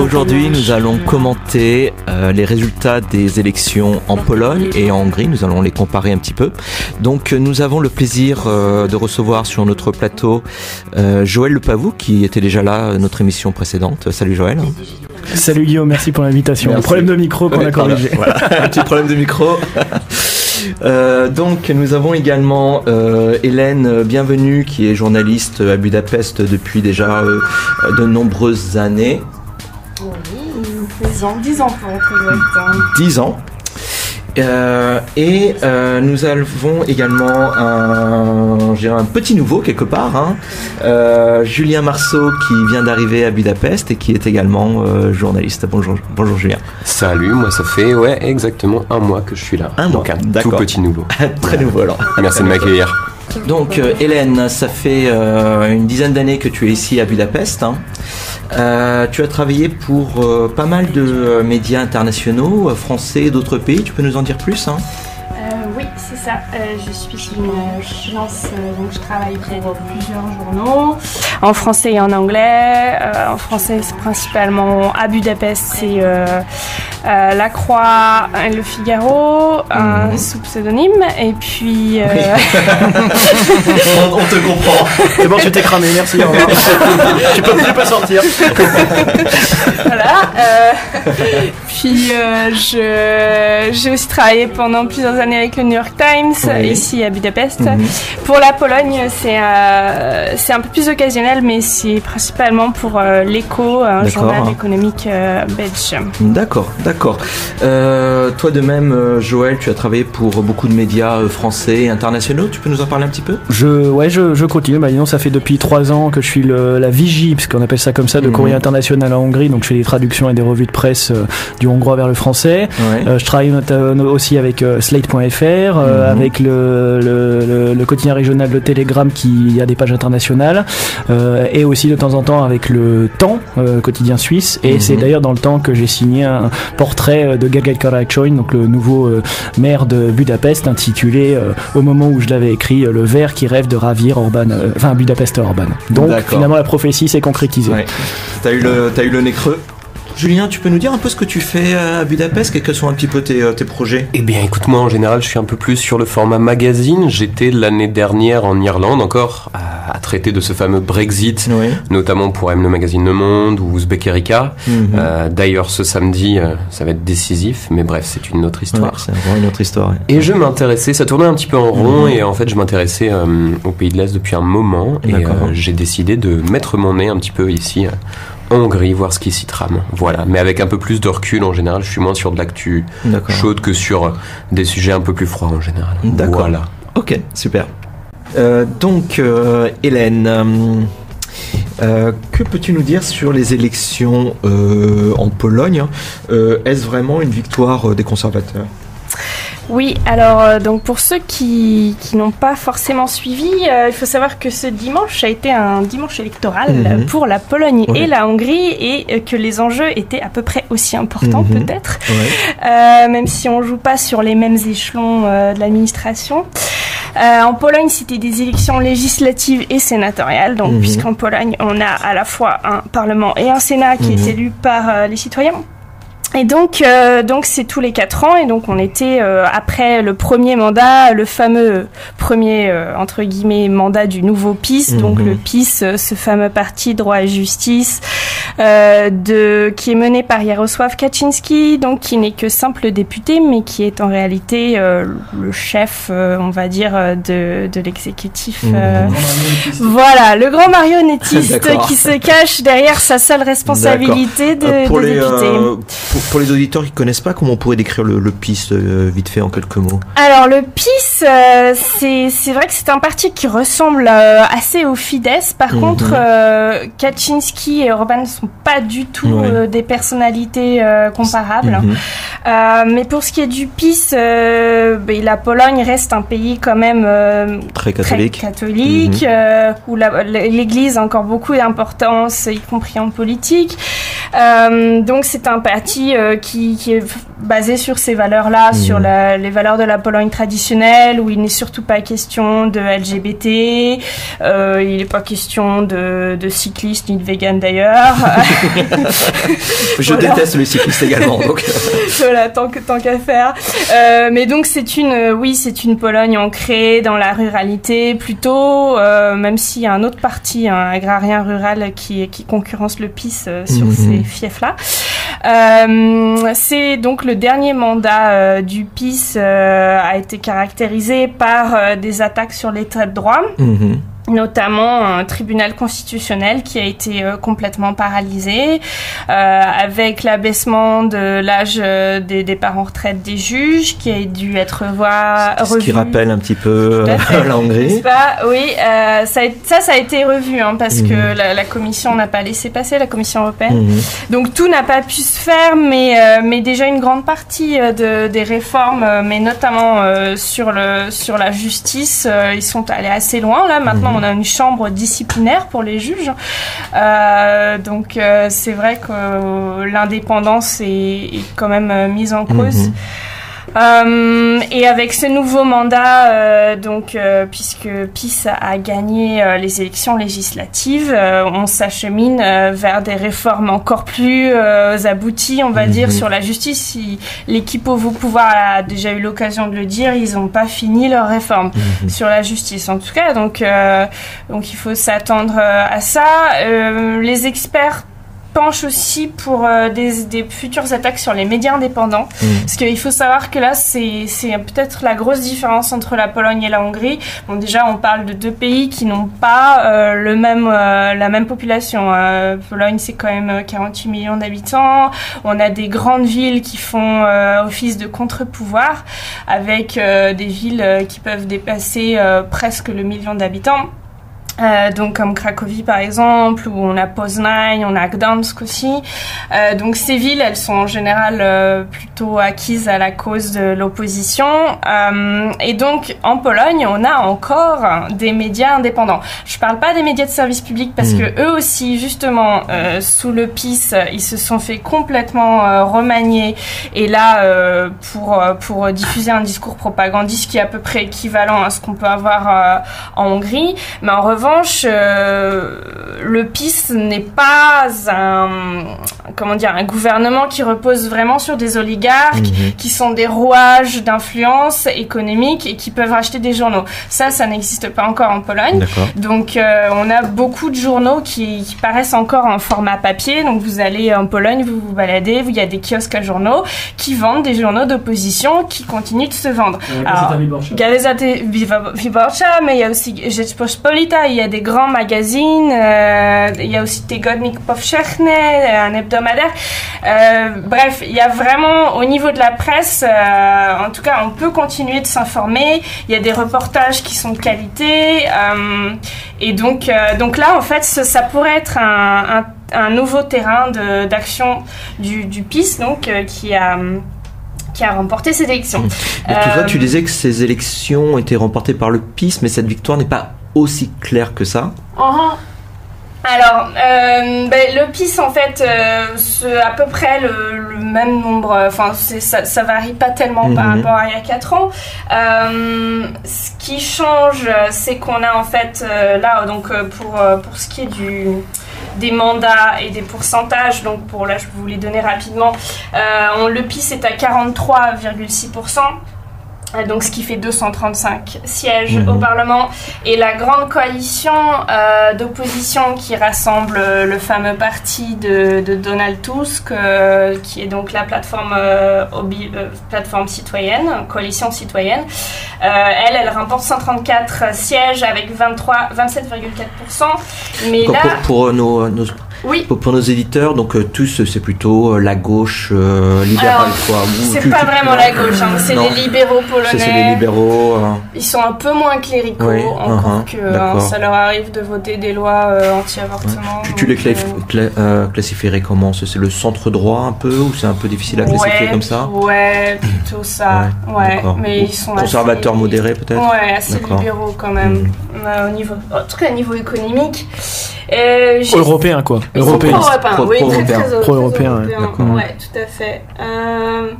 Aujourd'hui, nous allons commenter euh, les résultats des élections en Pologne et en Hongrie. Nous allons les comparer un petit peu. Donc, nous avons le plaisir euh, de recevoir sur notre plateau euh, Joël Lepavou, qui était déjà là notre émission précédente. Salut Joël. Salut Guillaume, merci pour l'invitation. Un problème de micro qu'on a corrigé. Voilà, un petit problème de micro. Euh, donc nous avons également euh, Hélène Bienvenue qui est journaliste à Budapest depuis déjà euh, de nombreuses années. Oui, 10 ans, 10 ans pour être exact. 10 ans. Euh, et euh, nous avons également un, j'ai un petit nouveau quelque part, hein. euh, Julien Marceau qui vient d'arriver à Budapest et qui est également euh, journaliste. Bonjour, bonjour Julien. Salut, moi ça fait ouais exactement un mois que je suis là. Un Donc mois, un tout petit nouveau. Très nouveau alors. Merci de m'accueillir. Donc euh, Hélène, ça fait euh, une dizaine d'années que tu es ici à Budapest. hein. Euh, tu as travaillé pour euh, pas mal de euh, médias internationaux, français et d'autres pays. Tu peux nous en dire plus hein? Oui, c'est ça. Je suis une freelance, donc je travaille pour plusieurs journaux, en français et en anglais. Euh, en français, c'est principalement à Budapest, c'est euh, euh, La Croix, euh, Le Figaro, un Mhm. sous pseudonyme, et puis. euh, on, on te comprend. C'est bon, tu t'es cramé, merci. au revoir. tu peux plus pas sortir. voilà. euh, puis euh, je- j'ai aussi travaillé pendant plusieurs années avec le New York Times Oui. ici à Budapest. Mhm. Pour la Pologne, c'est euh, c'est un peu plus occasionnel, mais c'est principalement pour euh, l'Echo, un journal économique euh, belge. D'accord, d'accord. Euh, toi de même, euh, Joël, tu as travaillé pour beaucoup de médias euh, français et internationaux. Tu peux nous en parler un petit peu? Je, ouais, je, je continue. Bah, disons, ça fait depuis trois ans que je suis le, la vigie, parce qu'on appelle ça comme ça, de Mhm. courrier international en Hongrie. Donc, je fais des traductions et des revues de presse euh, du hongrois vers le français. Ouais. Euh, je travaille aussi avec euh, Slate.fr, euh, Mhm. avec le, le, le- le quotidien régional de Telegram qui a des pages internationales, euh, et aussi de temps en temps avec le Temps, euh, quotidien suisse. Et Mhm. c'est d'ailleurs dans le Temps que j'ai signé un portrait euh, de Gergely Karácsony, donc le nouveau euh, maire de Budapest, intitulé euh, au moment où je l'avais écrit euh, Le vert qui rêve de ravir Orban, euh, enfin Budapest à Orban. Donc D'accord. finalement la prophétie s'est concrétisée. Ouais. T'as eu le, t'as eu le nez creux? Julien, tu peux nous dire un peu ce que tu fais euh, à Budapest? Et quels sont un petit peu tes, euh, tes projets? Eh bien écoute moi en général je suis un peu plus sur le format magazine. J'étais l'année dernière en Irlande encore à, traiter de ce fameux Brexit. Oui. Notamment pour M le magazine Le Monde ou Uzbek Erika. Mhm. Euh, D'ailleurs ce samedi euh, ça va être décisif mais bref c'est une autre Ouais, histoire. c'est vraiment une autre histoire. ouais. Et je m'intéressais, ça tournait un petit peu en rond Mhm. et en fait je m'intéressais euh, au pays de l'Est depuis un moment et j'ai décidé de mettre mon nez un petit peu ici en Hongrie, voir ce qui s'y trame. Voilà, mais avec un peu plus de recul en général, je suis moins sur de l'actu chaude que sur des sujets un peu plus froids en général. D'accord. Voilà. Ok, super. Euh, donc, euh, Hélène, euh, que peux-tu nous dire sur les élections en Pologne? Est-ce vraiment une victoire des conservateurs? Oui, alors euh, donc pour ceux qui, qui n'ont pas forcément suivi, euh, il faut savoir que ce dimanche a été un dimanche électoral Mhm. pour la Pologne Ouais. et la Hongrie et euh, que les enjeux étaient à peu près aussi importants Mhm. peut-être, Ouais. même si on joue pas sur les mêmes échelons de l'administration. Euh, en Pologne, c'était des élections législatives et sénatoriales, donc Mhm. puisqu'en Pologne, on a à la fois un parlement et un sénat qui Mhm. est élu par euh, les citoyens. Et donc, euh, donc c'est tous les quatre ans, et donc on était euh, après le premier mandat, le fameux premier euh, entre guillemets mandat du nouveau PIS, donc Mhm. le PIS, euh, ce fameux parti droit et justice, euh, de qui est mené par Jarosław Kaczynski, donc qui n'est que simple député, mais qui est en réalité euh, le chef, euh, on va dire, de, de l'exécutif. euh, voilà, le grand marionnettiste qui se cache derrière sa seule responsabilité de, Euh, pour, de les, député. euh, pour, pour les auditeurs qui connaissent pas, comment on pourrait décrire le, le PIS euh, vite fait en quelques mots Alors le PIS, euh, c'est c'est vrai que c'est un parti qui ressemble euh, assez au Fidesz. Par Mhm. contre, euh, Kaczynski et Orban ne sont pas du tout Ouais. euh, des personnalités euh, comparables. Mhm. Euh, mais pour ce qui est du PIS, euh, ben, la Pologne reste un pays quand même euh, Très très catholique. Mhm. euh, où l'Église a encore beaucoup d'importance, y compris en politique. Euh, donc c'est un parti euh, qui, qui est basé sur ces valeurs-là, Mhm. sur la- les valeurs de la Pologne traditionnelle, où il n'est surtout pas question de LGBT, euh, il n'est pas question de, de cyclistes ni de vegan d'ailleurs. Je Voilà. déteste les cyclistes également. Donc. voilà, tant que tant qu'à faire. Euh, mais donc c'est une, oui, c'est une Pologne ancrée dans la ruralité plutôt, même s'il y a un autre parti, un agrarien rural qui qui concurrence le PIS sur Mhm. ces fiefs-là. Euh, c'est donc le dernier mandat euh, du PIS euh, a été caractérisé par des attaques sur l'état de droit Mhm. Notamment un tribunal constitutionnel qui a été euh, complètement paralysé, euh, avec l'abaissement de l'âge euh, des départs en retraite des juges, qui a dû être revoir, Ce qui revu. rappelle un petit peu euh, la Hongrie. pas? Oui, euh, ça, a- ça, ça a été revu hein, parce Mhm. que la, la Commission n'a pas laissé passer, la Commission européenne. Mhm. Donc tout n'a pas pu se faire, mais, euh, mais déjà une grande partie de, des réformes, mais notamment euh, sur, le, sur la justice, euh, ils sont allés assez loin. Là, maintenant, Mhm. On a une chambre disciplinaire pour les juges. Euh, donc euh, c'est vrai que l'indépendance est, est quand même euh, mise en cause. Mhm. Euh, et avec ce nouveau mandat, euh, donc euh, puisque PIS a, gagné euh, les élections législatives, euh, on s'achemine vers des réformes encore plus euh, abouties, on va Mhm. dire, sur la justice. Si l'équipe au pouvoir a déjà eu l'occasion de le dire, ils n'ont pas fini leur réforme Mhm. sur la justice, en tout cas. Donc, euh, donc il faut s'attendre à ça. Euh, les experts penchent aussi pour euh, des, des futures attaques sur les médias indépendants. Mhm. Parce qu'il faut savoir que là, c'est peut-être la grosse différence entre la Pologne et la Hongrie. Bon, déjà, on parle de deux pays qui n'ont pas euh, le même, euh, la même population. Pologne, c'est quand même euh, 48 millions d'habitants. On a des grandes villes qui font office de contre-pouvoir, avec des villes qui peuvent dépasser presque le million d'habitants. Euh, donc comme Cracovie par exemple, où on a Poznań, on a Gdansk aussi. Euh, donc ces villes, elles sont en général euh, plutôt acquises à la cause de l'opposition. Et donc en Pologne, on a encore des médias indépendants. Je parle pas des médias de service public parce Mhm. que eux aussi, justement, sous le PIS, ils se sont fait complètement remanier. Et là, pour pour diffuser un discours propagandiste qui est à peu près équivalent à ce qu'on peut avoir en Hongrie. Mais en revanche, euh, le PIS n'est pas un comment dire un gouvernement qui repose vraiment sur des oligarques Mhm. qui sont des rouages d'influence économique et qui peuvent acheter des journaux. Ça, ça n'existe pas encore en Pologne. Donc, euh, on a beaucoup de journaux qui, qui paraissent encore en format papier. Donc, vous allez en Pologne, vous vous baladez, il y a des kiosques à journaux qui vendent des journaux d'opposition qui continuent de se vendre. Alors, Gazeta Wyborcza, mais il y a aussi Rzeczpospolita, il y a des grands magazines, euh, il y a aussi Tygodnik Powszechny, un hebdomadaire. Euh, bref, il y a vraiment, au niveau de la presse, euh, en tout cas, on peut continuer de s'informer. Il y a des reportages qui sont de qualité. et donc, donc là, en fait, ça, ça pourrait être un, un, un nouveau terrain d'action du, du PIS, donc, qui a qui a remporté cette élection. Ça, Euh, tu disais que ces élections été remportées par le PIS, mais cette victoire n'est pas aussi claire que ça. Mhm. Alors, euh, ben, le PIS, en fait, euh, c'est à peu près le, le même nombre, enfin, c'est- ça, ça varie pas tellement par Mhm. rapport à il y a 4 ans. Euh, ce qui change, euh, c'est qu'on a en fait, euh, là, donc, euh, pour, euh, pour ce qui est du des mandats et des pourcentages, donc pour là je vous les donner rapidement, euh, on- le PIS est à 43,6%. Euh, Donc, ce qui fait 235 sièges Mhm. au Parlement. Et la grande coalition euh, d'opposition qui rassemble euh, le fameux parti de, de Donald Tusk, euh, qui est donc la plateforme, euh, Obi- plateforme citoyenne, coalition citoyenne, elle, elle remporte 134 sièges avec 23, 27,4%. Mais Pour, là, pour- pour, nos, nos- oui, pour, pour nos éditeurs, donc euh, tous, c'est plutôt euh, la gauche euh, libérale, quoi. C'est pas vraiment la gauche, hein, c'est les libéraux polonais. c'est les libéraux. euh, Ils sont un peu moins cléricaux, Oui, encore uh-huh, que hein, ça leur arrive de voter des lois euh, anti-avortement. tu, tu les euh, cla- euh, classifierais comment? C'est le centre droit un peu ou c'est un peu difficile à classifier ouais, comme ça? Ouais, plutôt ça. Ouais, mais ils sont Conservateurs assez- modérés peut-être? Ouais, assez libéraux quand même, Mhm. euh, au niveau, en tout cas au niveau économique. Euh, Européen, quoi. Ils sont Européen. pro-européens, Pro- oui, d'accord. Ouais, tout à fait. Euh,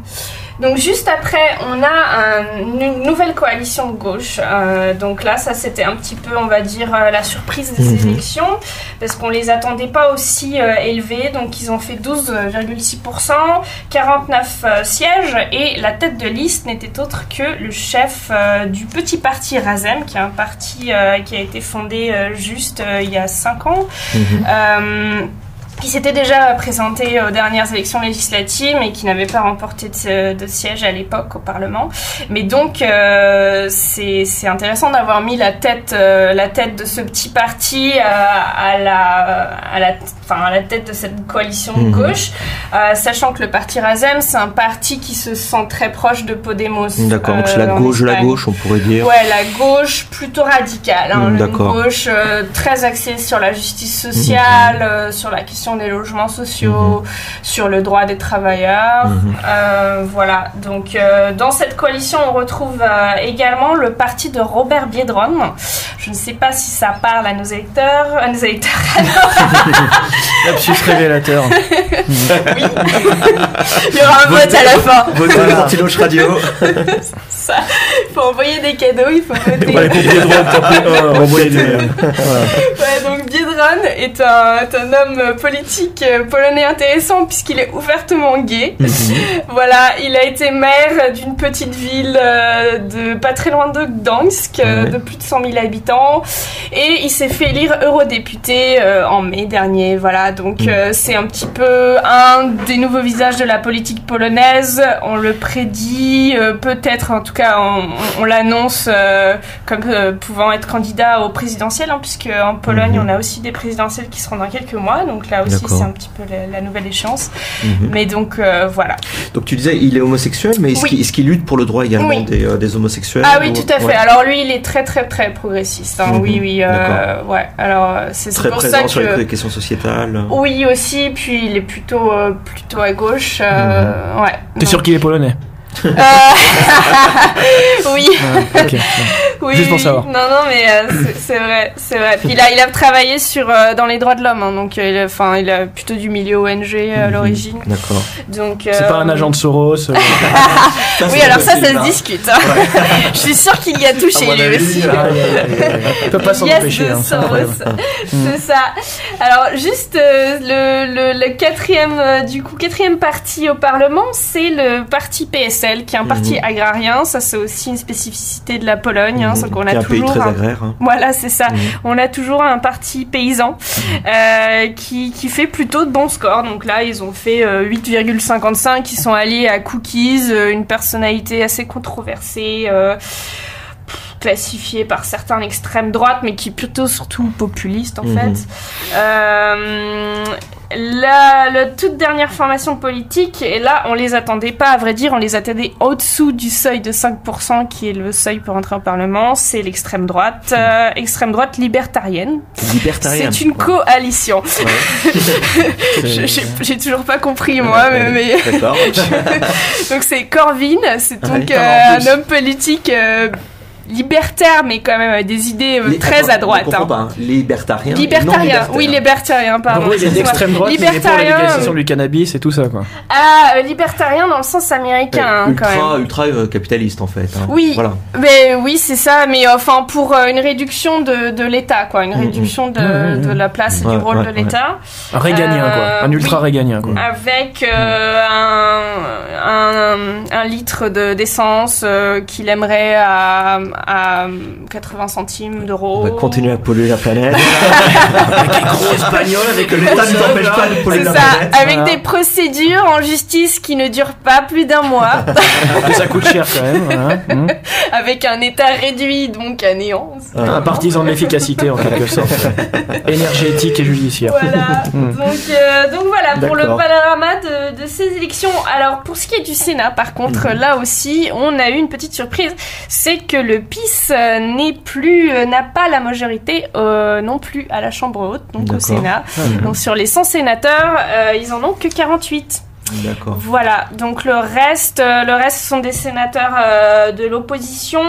donc juste après, on a un- une nouvelle coalition de gauche. Euh, donc là, ça c'était un petit peu, on va dire, euh, la surprise de ces Mhm. élections, parce qu'on les attendait pas aussi euh, élevés. Donc ils ont fait 12,6%, 49 euh, sièges, et la tête de liste n'était autre que le chef du petit parti Razem, qui est un parti qui a été fondé juste il y a 5 ans. Mhm. Euh, qui s'était déjà présenté aux dernières élections législatives mais qui n'avait pas remporté de, de siège à l'époque au Parlement. Mais donc euh, c'est intéressant d'avoir mis la tête euh, la tête de ce petit parti euh, à la à la enfin à la tête de cette coalition de Mhm. gauche, euh, sachant que le parti Razem c'est un parti qui se sent très proche de Podemos. D'accord, donc c'est euh, la gauche la gauche, on pourrait dire. Ouais, la gauche plutôt radicale. Hein, Mm, une gauche euh, très axée sur la justice sociale, euh, sur la question des logements sociaux, sur le droit des travailleurs. Mhm. Euh, voilà. Donc, euh, dans cette coalition, on retrouve euh, également le parti de Robert Biedron. Je ne sais pas si ça parle à nos électeurs. À nos électeurs. Lapsus révélateur. Il y aura un vote à la fin. Votez Voilà. Radio. Ça, il faut envoyer des cadeaux, il faut voter. Ouais, Biedron, c'était- des- voilà. Ouais, donc Biedron est un, est un homme politique euh, polonais intéressant puisqu'il est ouvertement gay. Mhm. Voilà, il a été maire d'une petite ville euh, de pas très loin de Gdansk, euh, Ouais. de plus de 100 000 habitants, et il s'est fait élire eurodéputé en mai dernier. Voilà, donc euh, c'est un petit peu un des nouveaux visages de la politique polonaise. On le prédit, peut-être, en tout cas, on, on- on l'annonce comme pouvant être candidat au présidentiel, hein, puisque en Pologne, Mhm. on a aussi des présidentielles qui seront dans quelques mois. Donc là aussi, c'est un petit peu la, la nouvelle échéance. Mhm. Mais donc euh, voilà. Donc tu disais, il est homosexuel, mais est-ce Oui. qu'il lutte pour le droit également Oui. des, euh, des homosexuels Ah oui, ou- tout à fait. Ouais. Alors lui, il est très très très progressiste. hein. Mhm. Oui, oui. euh, ouais. Alors euh, c'est c'est Très pour ça présent sur que. les questions sociétales. Oui aussi, puis il est plutôt euh, plutôt à gauche. euh, Ouais. T'es sûr qu'il est polonais? Euh, Oui, Ah, Ok. Oui. Juste pour savoir. Non, non, mais euh, c'est- vrai, c'est vrai. Puis il a, il a travaillé sur euh, dans les droits de l'homme, hein, donc euh, il a- enfin, il a plutôt du milieu ONG euh, à Mhm. l'origine. D'accord. Donc. C'est pas un agent de Soros. euh, Oui, alors ça, ça se discute. hein. Je suis sûre qu'il y a touché mon lui aussi. euh, Il peut pas s'en Yes empêcher. de hein, c'est Soros. incroyable. C'est ça. Alors juste euh, le, le, le quatrième euh, du coup quatrième parti au Parlement, c'est le parti PSL, qui est un parti Mhm. agrarien. Ça c'est aussi une spécificité de la Pologne, hein, c'est qu'on Qui est a un pays toujours très un- agraire. hein. voilà, c'est ça. Mhm. On a toujours un parti paysan euh, qui, qui fait plutôt de bons scores. Donc là, ils ont fait euh, 8,55. Ils sont alliés à Cookies, euh, une personnalité assez controversée. euh, pff, classifiée par certains l'extrême droite, mais qui est plutôt surtout populiste en Mhm. fait. Euh, la, la toute dernière formation politique, et là on les attendait pas, à vrai dire, on les attendait au-dessous du seuil de 5%, qui est le seuil pour entrer au Parlement, c'est l'extrême droite, euh, extrême droite libertarienne. Libertarien. C'est une coalition. Ouais. J'ai toujours pas compris moi, mais, donc c'est Corvin, c'est donc euh, un homme politique libertaire, mais quand même avec des idées euh, Les- très attends, à droite. on hein. pas, hein. Libertarien. non Libertarien, oui, libertarien, En pardon. gros, il est excuse-moi. d'extrême droite, il est pour la Libertarien, légalisation du cannabis et tout ça, quoi. Ah, euh, libertarien dans le sens américain, hein, quand ultra, même. ultra euh, capitaliste en fait. hein. Oui. Voilà. Mais oui, c'est ça, mais enfin pour euh, une réduction de, de l'État, quoi, une Mhm. réduction de, Mhm. de la place et Ouais, du rôle ouais, de ouais. l'État. Un réganien, Euh, quoi. Un ultra oui. réganien, quoi. avec euh, un, un litre de- d'essence euh, qu'il aimerait à, à 80 centimes d'euros. On va continuer à polluer la planète. Gros espagnol avec que l'État ne t'empêche pas de polluer la ça, planète. avec Voilà. des procédures en justice qui ne durent pas plus d'un mois, ça coûte cher quand même. voilà. Hmm. avec un état réduit, donc à néant. Un partisan de l'efficacité en quelque sorte. Énergétique et judiciaire. Voilà, Mm. donc, euh, donc voilà pour le panorama de, de ces élections. Alors pour ce qui est du Sénat, par contre, Là aussi, on a eu une petite surprise, c'est que le PIS euh, n'est plus, euh, n'a pas la majorité euh, non plus à la Chambre haute, donc au. Sénat. Mhm. Donc sur les 100 sénateurs, euh, ils en ont que 48. D'accord. Voilà, donc le reste, le reste sont des sénateurs euh, de l'opposition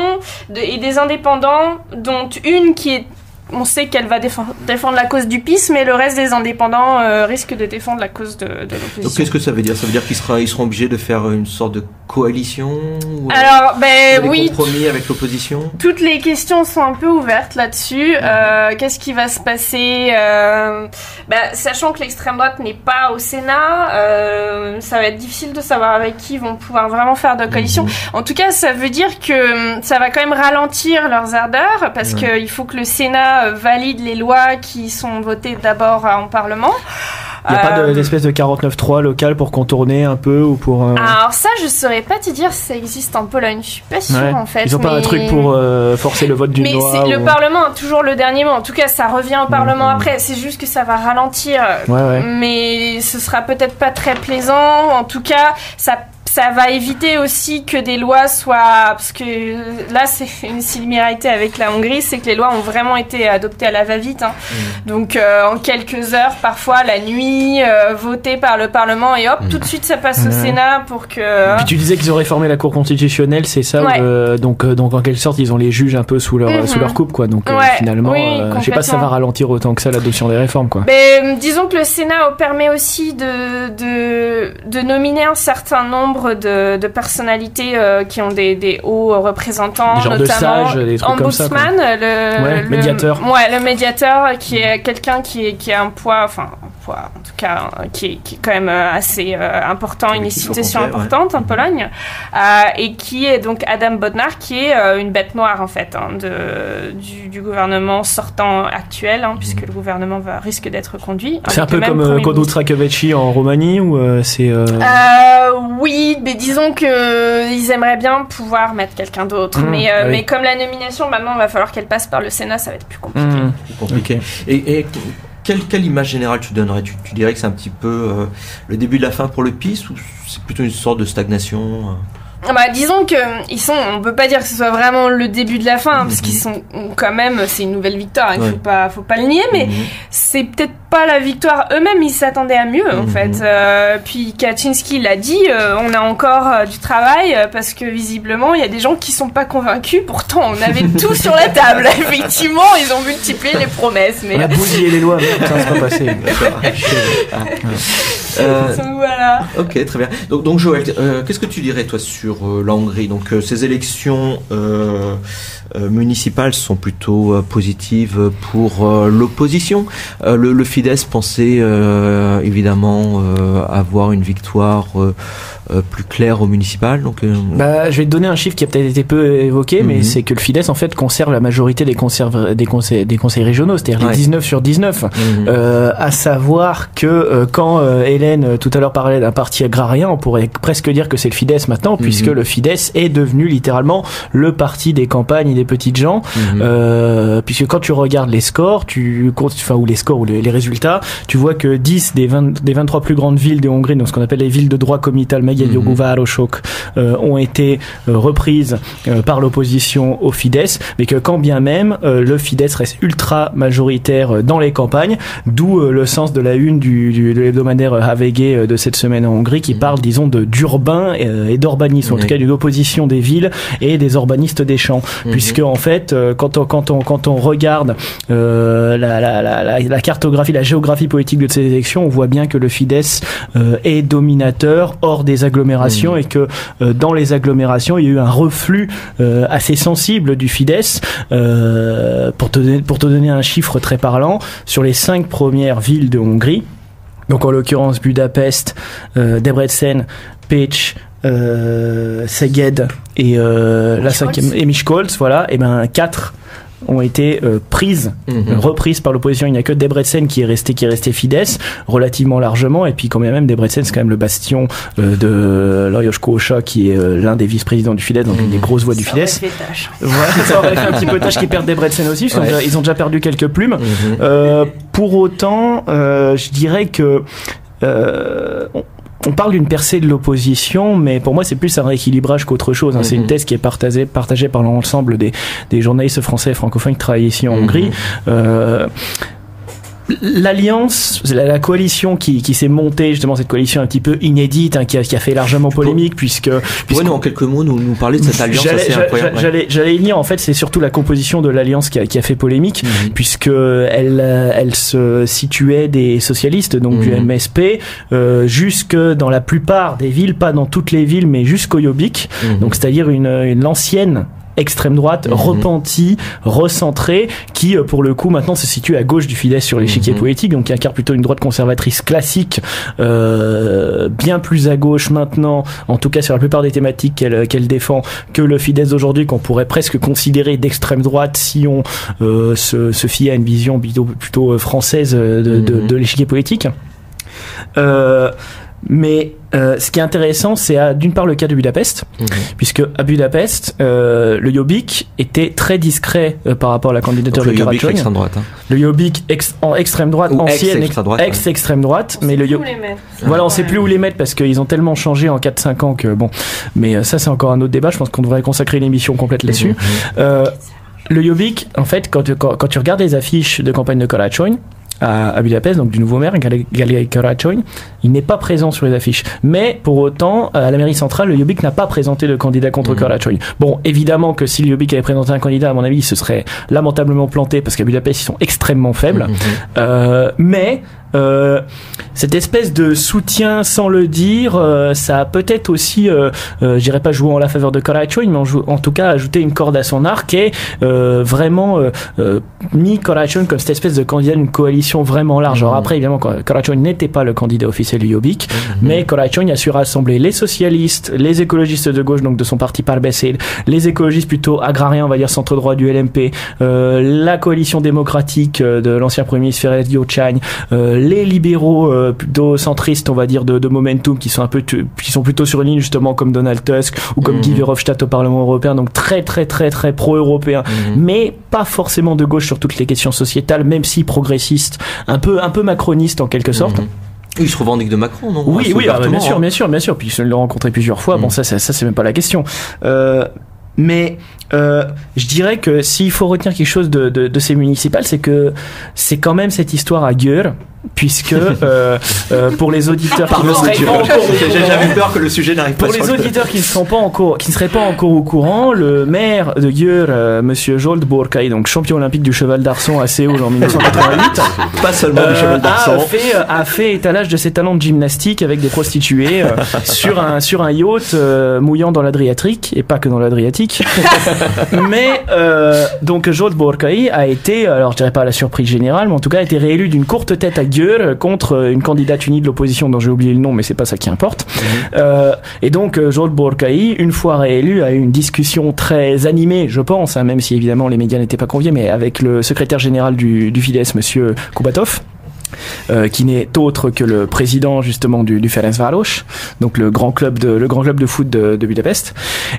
de- et des indépendants, dont une qui est on sait qu'elle va défendre, défendre la cause du PIS, mais le reste des indépendants euh, risque de défendre la cause de, de l'opposition. Donc qu'est-ce que ça veut dire? Ça veut dire qu'ils ils seront obligés de faire une sorte de coalition ou euh, Alors, ben des oui, compromis avec l'opposition? toutes les questions sont un peu ouvertes là-dessus. Euh, Qu'est-ce qui va se passer? Euh, bah, Sachant que l'extrême droite n'est pas au Sénat, ça va être difficile de savoir avec qui ils vont pouvoir vraiment faire de coalition. En tout cas, ça veut dire que hum, ça va quand même ralentir leurs ardeurs parce qu'il faut que le Sénat euh, valide les lois qui sont votées d'abord euh, en Parlement. Il n'y a pas de- Euh, d'espèce de 49.3 local pour contourner un peu ou pour. euh, alors ça, je saurais pas te dire si ça existe en Pologne. Je suis pas sûre ouais. en fait. Ils ont pas un mais- truc pour euh, forcer le vote d'une Mais loi c'est- le Parlement a toujours le dernier mot. En tout cas, ça revient au Parlement Mhm. après. C'est juste que ça va ralentir. Ouais, ouais. Mais ce sera peut-être pas très plaisant. En tout cas, ça ça va éviter aussi que des lois soient parce que là c'est une similarité avec la Hongrie, c'est que les lois ont vraiment été adoptées à la va-vite. hein. Donc euh, en quelques heures, parfois la nuit, euh, votées par le Parlement et hop, tout de suite ça passe au. Sénat pour que. Puis tu disais qu'ils ont réformé la Cour constitutionnelle, c'est ça Ouais. euh, donc, euh, donc en quelque sorte, ils ont les juges un peu sous leur, Mhm. sous leur coupe, quoi. Donc euh, Ouais, finalement, oui, euh, je sais pas si ça va ralentir autant que ça l'adoption des réformes, quoi. Mais, euh, disons que le Sénat permet aussi de, de, de nominer un certain nombre de, de personnalités euh, qui ont des, des hauts représentants, Des de notamment sages, des trucs comme ça, quoi. Ombudsman, le, Ouais, le- médiateur. Ouais, le médiateur qui est quelqu'un qui, a un poids, enfin un poids en tout cas, euh, qui est, qui est quand même euh, assez euh, important, une ouais. importante en Pologne, euh, et qui est donc Adam Bodnar, qui est euh, une bête noire en fait hein, de, du, du gouvernement sortant actuel, hein, puisque le gouvernement va, risque d'être conduit. C'est un peu comme euh, Kodo. Trakeveci en Roumanie ou euh, c'est. euh, Euh, oui, mais disons que euh, ils aimeraient bien pouvoir mettre quelqu'un d'autre. Mmh, mais, euh, oui. mais comme la nomination, maintenant, il va falloir qu'elle passe par le Sénat, ça va être plus compliqué. Plus compliqué. Et, et quelle, quelle image générale tu donnerais? Tu, tu dirais que c'est un petit peu euh, le début de la fin pour le PIS ou c'est plutôt une sorte de stagnation euh? Ah Bah, disons que ils sont, on peut pas dire que ce soit vraiment le début de la fin, hein, parce Mhm. qu'ils sont quand même, c'est une nouvelle victoire, il Ouais. faut pas, faut pas le nier, mais c'est peut-être pas la victoire eux-mêmes, ils s'attendaient à mieux en Mhm. fait. Euh, puis Kaczynski l'a dit, euh, on a encore euh, du travail parce que visiblement il y a des gens qui sont pas convaincus. Pourtant, on avait tout sur la table. Effectivement, ils ont multiplié les promesses, mais On a bousillé les lois, mais ça c'est pas passé. Voilà. Ok, très bien. Donc, donc Joël, qu'est-ce que tu dirais toi sur la Hongrie Donc ces élections municipales sont plutôt positives pour l'opposition. Le, le Fidesz pensait euh, évidemment euh, avoir une victoire euh, plus claire au municipal. Donc euh, Bah, je vais te donner un chiffre qui a peut-être été peu évoqué, mais Mhm. c'est que le Fidesz en fait conserve la majorité des, conserve- des, conseils, des conseils régionaux, c'est-à-dire Ouais. les 19 sur 19. mhm. Euh, à savoir que euh, quand euh, Hélène euh, tout à l'heure parlait d'un parti agrarien, on pourrait presque dire que c'est le Fidesz maintenant, puisque Mhm. le Fidesz est devenu littéralement le parti des campagnes et des petites gens. Mhm. Euh, puisque quand tu regardes les scores, tu comptes, enfin ou les scores ou les, les résultats, tu vois que 10 des 20, des 23 plus grandes villes de Hongrie, donc ce qu'on appelle les villes de droit comital, Megegyogú Városok, euh, ont été euh, reprises euh, par l'opposition au Fidesz, mais que quand bien même le Fidesz reste ultra majoritaire dans les campagnes, d'où le sens de la une du, du de l'hebdomadaire de cette semaine en Hongrie qui parle, disons, de d'urbain et d'urbanisme, en tout cas d'une opposition des villes et des urbanistes des champs. Mhm. puisque en fait quand on quand on quand on regarde la, la, la, la, la cartographie la géographie politique de ces élections on voit bien que le Fidesz est dominateur hors des agglomérations et que euh, dans les agglomérations il y a eu un reflux euh, assez sensible du Fidesz. Euh, pour te donner- pour te donner un chiffre très parlant sur les cinq premières villes de Hongrie donc en l'occurrence Budapest Debrecen Pécs euh, Szeged et la cinquième et Miskolc, voilà, et ben quatre ont été euh, prises, Mhm. reprises par l'opposition. Il n'y a que Debrecen qui est resté, qui est resté Fidesz relativement largement, et puis quand même Debrecen c'est quand même le bastion euh, de Lajos Kósa qui est euh, l'un des vice-présidents du Fidesz, donc une des grosses voix du Ça aurait Fidesz. Voilà, ça aurait fait un petit peu tâche qu'ils perdent Debrecen aussi, ils, ont Ouais. déjà, ils ont déjà perdu quelques plumes. Mhm. Euh, pour autant, euh, je dirais que euh, on, parle d'une percée de l'opposition, mais pour moi c'est plus un rééquilibrage qu'autre chose. hein. C'est Mhm. une thèse qui est partagée, partagée par l'ensemble des, des journalistes français et francophones qui travaillent ici en Mhm. Hongrie. Euh, l'alliance, la, coalition qui, qui s'est montée, justement cette coalition un petit peu inédite, hein, qui, a, qui a fait largement polémique, puisque... Pourriez nous en quelques mots nous, nous parler de cette alliance J'allais- assez j'a- incroyable ouais. J'allais j'allais y venir, en fait, c'est surtout la composition de l'alliance qui a, qui a fait polémique, Mhm. puisque elle, euh, elle se situait des socialistes, donc du Mhm. MSP, euh, jusque dans la plupart des villes, pas dans toutes les villes, mais jusqu'au Yobik, Mhm. donc c'est-à-dire une, une l'ancienne extrême droite repentie, recentrée, qui euh, pour le coup maintenant se situe à gauche du Fidesz sur l'échiquier Mhm. politique, donc qui incarne plutôt une droite conservatrice classique, euh, bien plus à gauche maintenant, en tout cas sur la plupart des thématiques qu'elle qu'elle défend, que le Fidesz d'aujourd'hui, qu'on pourrait presque considérer d'extrême droite si on euh, se, se fiait à une vision plutôt, plutôt euh, française euh, de, de, Mhm. de l'échiquier politique. Euh, mais euh, ce qui est intéressant, c'est d'une part le cas de Budapest, Mhm. puisque à Budapest, euh, le Jobbik était très discret euh, par rapport à la candidature Donc, le de Jobbik, Karadzic. l'extrême droite. hein. Le Jobbik ex- en extrême droite, Ou ancienne, ex-extrême droite, ouais. ex-extrême droite, mais le Yo- voilà, on sait plus où les mettre parce qu'ils ont tellement changé en 4-5 ans que bon. Mais ça, c'est encore un autre débat. Je pense qu'on devrait consacrer une émission complète là-dessus. Mhm. Euh, le Jobbik, en fait, quand, quand, quand tu regardes les affiches de campagne de Karadzic à, à Budapest, donc du nouveau maire, Gal- Gal- Karadzic, il n'est pas présent sur les affiches. Mais pour autant, à la mairie centrale, le Jobbik n'a pas présenté de candidat contre Mhm. Karadzic. Bon, évidemment que si le Jobbik avait présenté un candidat, à mon avis, il se serait lamentablement planté parce qu'à Budapest, ils sont extrêmement faibles. Mhm. Euh, mais euh, cette espèce de soutien sans le dire, euh, ça a peut-être aussi, euh, euh, je dirais pas joué en la faveur de Karadzic, mais en, tout cas ajouté une corde à son arc et euh, vraiment mis Karadzic comme cette espèce de candidat d'une coalition vraiment large. Alors Mhm. après, évidemment, Karadzic n'était pas le candidat officiel du Jobbik, Mhm. mais Karadzic a su rassembler les socialistes, les écologistes de gauche, donc de son parti Parbesed, les écologistes plutôt agrariens, on va dire centre-droit du LMP, euh, la coalition démocratique de l'ancien premier ministre Ferenc Gyurcsány, euh, les libéraux euh, plutôt centristes, on va dire de, de Momentum, qui sont un peu qui sont plutôt sur une ligne justement comme Donald Tusk ou comme Mhm. Guy Verhofstadt au Parlement européen, donc très très très très pro-européen Mhm. mais pas forcément de gauche sur toutes les questions sociétales, même si progressiste, un peu, un peu macroniste en quelque sorte. Mhm. Oui, il se revendique de Macron, non? Oui, Assez oui, ah, bien ouvertement, sûr, hein. bien sûr, bien sûr. Puis je l'ai rencontré plusieurs fois. Bon, Mm. ça, ça, ça, c'est même pas la question. Euh, mais euh, je dirais que s'il faut retenir quelque chose de, de, de ces municipales, c'est que c'est quand même cette histoire à gueule, puisque euh, euh, pour les auditeurs qui ne seraient pas encore qui ne seraient pas encore au courant, le maire de Győr, euh, Monsieur Jolt Bourkay, donc champion olympique du cheval d'arçon à Séoul en 1988, Pas seulement du euh, cheval a d'arçon. fait, euh, a fait étalage de ses talents de gymnastique avec des prostituées euh, sur un sur un yacht euh, mouillant dans l'Adriatique et pas que dans l'Adriatique. mais euh, donc Jolt Bourkay a été, alors je dirais pas à la surprise générale, mais en tout cas a été réélu d'une courte tête à Euh, contre euh, une candidate unie de l'opposition dont j'ai oublié le nom, mais c'est pas ça qui importe. Euh, et donc, euh, Jolt Bourkay, une fois réélu, a eu une discussion très animée, je pense, hein, même si évidemment les médias n'étaient pas conviés, mais avec le secrétaire général du, du Fidesz, Monsieur Kubatov. Euh, qui n'est autre que le président justement du, du Ferencváros, donc le grand club de le grand club de foot de, de Budapest.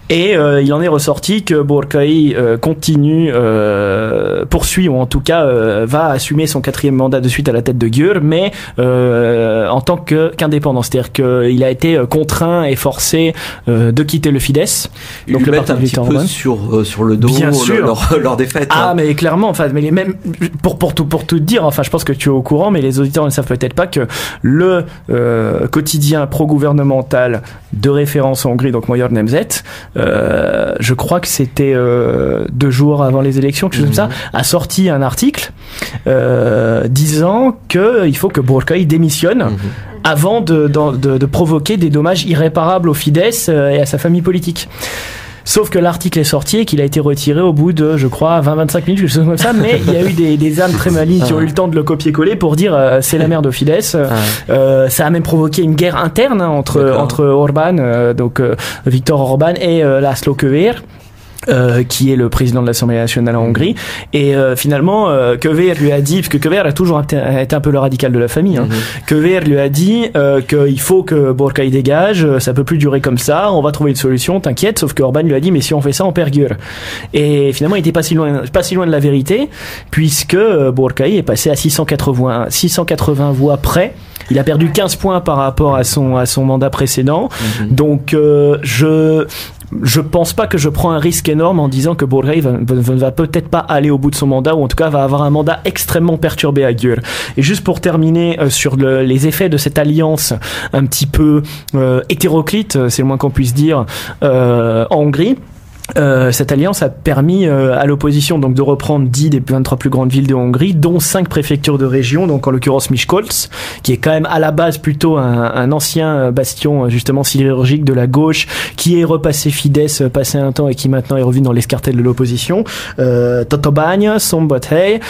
Et euh, il en est ressorti que Bourkay euh, continue, euh, poursuit ou en tout cas euh, va assumer son quatrième mandat de suite à la tête de Győr, mais euh, en tant que qu'indépendant, c'est-à-dire qu'il a été contraint et forcé euh, de quitter le Fidesz. Ils donc le parti un petit peu sur, euh, sur le dos Bien le- sûr. leur, leur défaite. Ah hein. mais clairement, enfin, mais les mêmes pour pour tout pour tout dire, enfin, je pense que tu es au courant, mais les auditeurs ne savent peut-être pas que le euh, quotidien pro-gouvernemental de référence en Hongrie, donc Magyar Nemzet, euh, je crois que c'était euh, deux jours avant les élections, quelque chose comme ça, a sorti un article disant que il faut que Bourkay démissionne Mhm. avant de, de, de- de provoquer des dommages irréparables au Fidesz et à sa famille politique. Sauf que l'article est sorti et qu'il a été retiré au bout de, je crois, 20-25 minutes, quelque chose comme ça, mais il y a eu des, des âmes très malignes qui ont eu le temps de le copier-coller pour dire euh, c'est la merde au Fidesz. Ah. Euh, ça a même provoqué une guerre interne hein, entre, entre Orban, euh, donc euh, Viktor Orban et euh, Laszlo Kövér. Euh, qui est le président de l'Assemblée nationale en Hongrie et euh, finalement euh, Kövér lui a dit parce que Kövér a toujours été, été un peu le radical de la famille hein, Mhm. Kövér lui a dit euh, qu'il faut que Bourkay dégage, euh, ça peut plus durer comme ça, on va trouver une solution, t'inquiète. Sauf que Orban lui a dit mais si on fait ça on perd Győr. Et finalement il était pas si loin, pas si loin de la vérité puisque euh, Bourkay est passé à 680, 680 voix près. Il a perdu 15 points par rapport à son à son mandat précédent. Mhm. Donc euh, je je pense pas que je prends un risque énorme en disant que Borrell va, va, peut-être pas aller au bout de son mandat ou en tout cas va avoir un mandat extrêmement perturbé à Gur. Et juste pour terminer euh, sur le, les effets de cette alliance un petit peu euh, hétéroclite, euh, c'est le moins qu'on puisse dire, en Hongrie. Euh, cette alliance a permis euh, à l'opposition donc de reprendre 10 des 23 plus grandes villes de Hongrie, dont 5 préfectures de région, donc en l'occurrence Miskolc, qui est quand même à la base plutôt un, un ancien euh, bastion euh, justement sidérurgique de la gauche, qui est repassé Fidesz euh, passé un temps et qui maintenant est revenu dans l'escartel de l'opposition. Euh, Totobagna, Sombothei,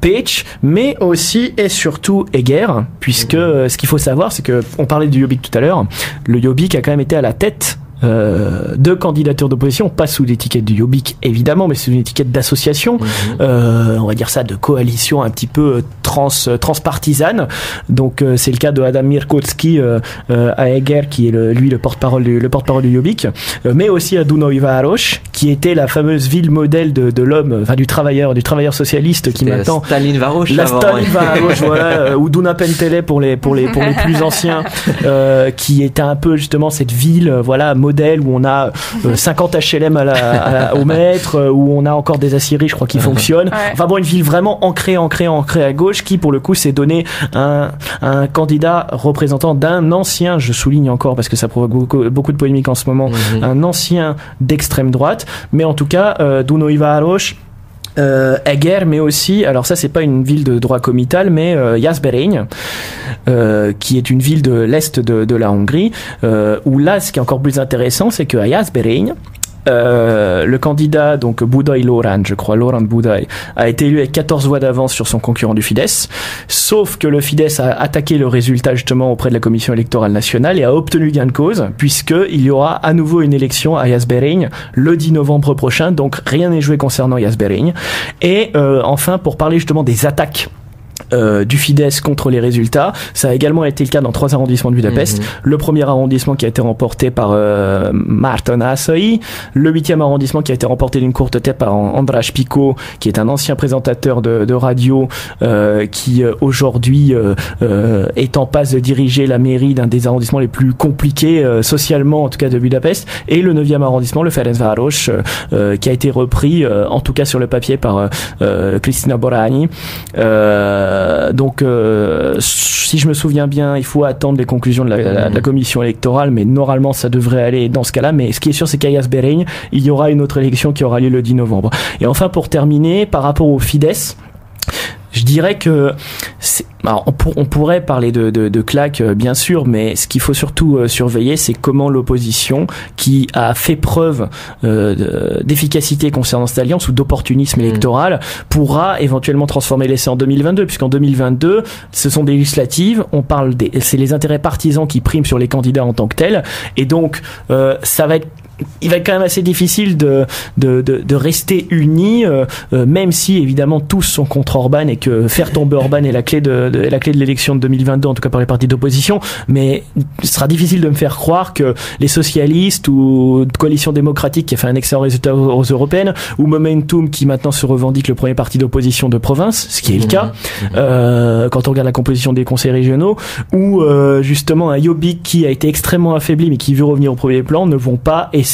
Pitch, mais aussi et surtout Eger, puisque ce qu'il faut savoir, c'est que on parlait du Jobbik tout à l'heure, le Jobbik a quand même été à la tête euh, de candidatures d'opposition, pas sous l'étiquette du Jobbik évidemment, mais sous une étiquette d'association, euh, on va dire ça, de coalition un petit peu trans transpartisane. Donc euh, c'est le cas de Adam Mirkowski euh, euh, à Eger, qui est le, lui le porte-parole du, le porte-parole du Jobbik, euh, mais aussi à Dunaújváros, qui était la fameuse ville modèle de, de l'homme, enfin du travailleur, du travailleur socialiste qui maintenant Staline Varoche la avant, Staline ouais. voilà, ou Duna Pentele pour les pour les pour les plus anciens, euh, qui était un peu justement cette ville, voilà, modèle où on a euh, 50 HLM à la, à la- au mètre, euh, où on a encore des aciéries, je crois, qui fonctionnent. Ouais. Enfin bon, une ville vraiment ancrée, ancrée, ancrée à gauche, qui pour le coup s'est donné un un candidat représentant d'un ancien, je souligne encore parce que ça provoque beaucoup, beaucoup de polémiques en ce moment, Mhm. un ancien d'extrême droite, mais en tout cas, euh, Duno Ivaros, euh, Eger, mais aussi, alors ça c'est pas une ville de droit comital, mais euh, euh, qui est une ville de l'est de, de la Hongrie, euh, où là ce qui est encore plus intéressant, c'est que à Jászberény, euh, le candidat, donc Budaj Loran, je crois, Laurent Budaj, a été élu avec 14 voix d'avance sur son concurrent du Fidesz, sauf que le Fidesz a attaqué le résultat justement auprès de la Commission électorale nationale et a obtenu gain de cause, puisqu'il y aura à nouveau une élection à Jászberény le 10 novembre prochain, donc rien n'est joué concernant Jászberény. Et euh, enfin, pour parler justement des attaques euh, du Fidesz contre les résultats. Ça a également été le cas dans trois arrondissements de Budapest. Mhm. Le premier arrondissement qui a été remporté par euh, Marton Asoi, le huitième arrondissement qui a été remporté d'une courte tête par Andras Pico, qui est un ancien présentateur de, de radio, euh, qui euh, aujourd'hui euh, euh, est en passe de diriger la mairie d'un des arrondissements les plus compliqués euh, socialement, en tout cas de Budapest, et le neuvième arrondissement, le Ferencváros, qui a été repris, euh, en tout cas sur le papier, par Cristina Borani. Euh, donc, euh, si je me souviens bien, il faut attendre les conclusions de la, commission électorale, mais normalement, ça devrait aller dans ce cas-là. Mais ce qui est sûr, c'est qu'à Jasberegne, il y aura une autre élection qui aura lieu le 10 novembre. Et enfin, pour terminer, par rapport au Fidesz, je dirais que alors, on, pour- on pourrait parler de, de, de claques, euh, bien sûr, mais ce qu'il faut surtout euh, surveiller, c'est comment l'opposition, qui a fait preuve euh, de- d'efficacité concernant cette alliance ou d'opportunisme Mm. électoral, pourra éventuellement transformer l'essai en 2022, puisqu'en 2022, ce sont des législatives, on parle des, c'est les intérêts partisans qui priment sur les candidats en tant que tels, et donc euh, ça va être il va être quand même assez difficile de, de, de, de rester unis, euh, euh, même si évidemment tous sont contre Orban et que faire tomber Orban est la clé de, la clé de l'élection de 2022, en tout cas par les partis d'opposition. Mais ce sera difficile de me faire croire que les socialistes ou Coalition démocratique qui a fait un excellent résultat aux, aux européennes, ou Momentum qui maintenant se revendique le premier parti d'opposition de province, ce qui est le cas, euh, quand on regarde la composition des conseils régionaux, ou justement un Jobbik qui a été extrêmement affaibli mais qui veut revenir au premier plan, ne vont pas essayer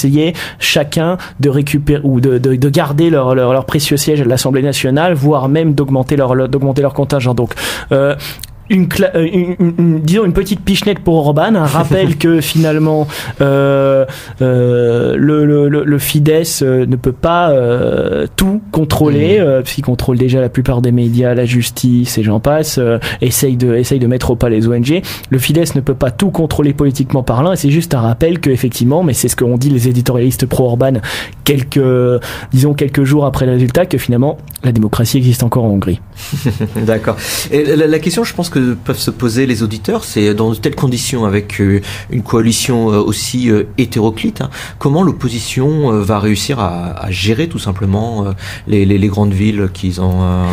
chacun de récupérer ou de, de, de garder leur, précieux siège à l'Assemblée nationale, voire même d'augmenter leur, leur- d'augmenter leur contingent. Donc euh, une, euh, une, disons une petite pichenette pour Orban, un rappel que finalement euh, euh, le, le, Fidesz ne peut pas euh, tout contrôler, euh, puisqu'il contrôle déjà la plupart des médias, la justice et j'en passe, essaye, de, essaye de mettre au pas les ONG. Le Fidesz ne peut pas tout contrôler politiquement parlant, et c'est juste un rappel que effectivement, mais c'est ce qu'ont dit les éditorialistes pro-Orban quelques, disons quelques jours après le résultat, que finalement la démocratie existe encore en Hongrie. D'accord. Et la, la question, je pense que peuvent se poser les auditeurs, c'est dans de telles conditions, avec euh, une coalition euh, aussi euh, hétéroclite, hein, comment l'opposition va réussir à, à gérer tout simplement les, les, les grandes villes qu'ils ont euh,